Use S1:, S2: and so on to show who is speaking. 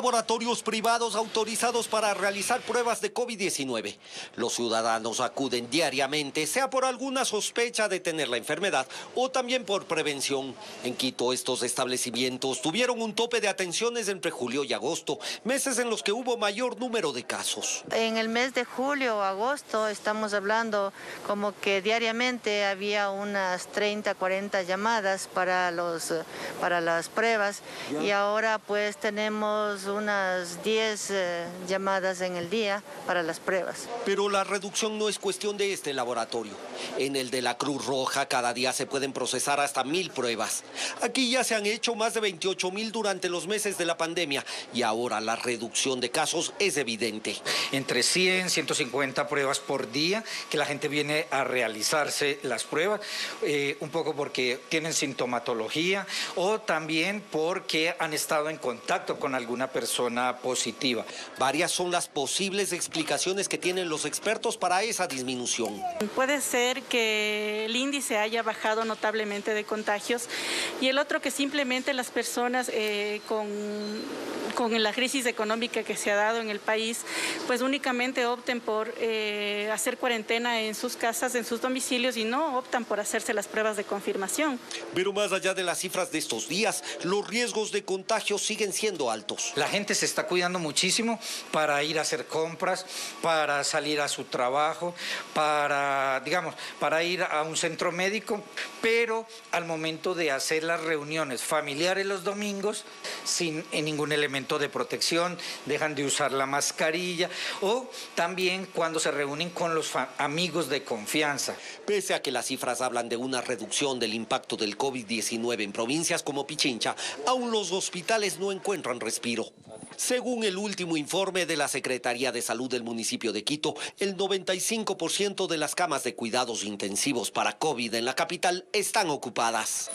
S1: laboratorios privados autorizados para realizar pruebas de COVID-19. Los ciudadanos acuden diariamente, sea por alguna sospecha de tener la enfermedad o también por prevención. En Quito, estos establecimientos tuvieron un tope de atenciones entre julio y agosto, meses en los que hubo mayor número de casos.
S2: En el mes de julio o agosto estamos hablando como que diariamente había unas 30, 40 llamadas para, los, para las pruebas y ahora pues tenemos unas 10 eh, llamadas en el día para las pruebas.
S1: Pero la reducción no es cuestión de este laboratorio. En el de la Cruz Roja cada día se pueden procesar hasta mil pruebas. Aquí ya se han hecho más de 28 mil durante los meses de la pandemia y ahora la reducción de casos es evidente.
S3: Entre 100, 150 pruebas por día que la gente viene a realizarse las pruebas, eh, un poco porque tienen sintomatología o también porque han estado en contacto con alguna persona persona positiva.
S1: Varias son las posibles explicaciones que tienen los expertos para esa disminución.
S4: Puede ser que el índice haya bajado notablemente de contagios y el otro que simplemente las personas eh, con con la crisis económica que se ha dado en el país, pues únicamente opten por eh, hacer cuarentena en sus casas, en sus domicilios y no optan por hacerse las pruebas de confirmación.
S1: Pero más allá de las cifras de estos días, los riesgos de contagio siguen siendo altos.
S3: La gente se está cuidando muchísimo para ir a hacer compras, para salir a su trabajo, para, digamos, para ir a un centro médico, pero al momento de hacer las reuniones familiares los domingos, sin ningún de protección, dejan de usar la mascarilla o también cuando se reúnen con los amigos de confianza.
S1: Pese a que las cifras hablan de una reducción del impacto del COVID-19 en provincias como Pichincha, aún los hospitales no encuentran respiro. Según el último informe de la Secretaría de Salud del municipio de Quito, el 95% de las camas de cuidados intensivos para COVID en la capital están ocupadas.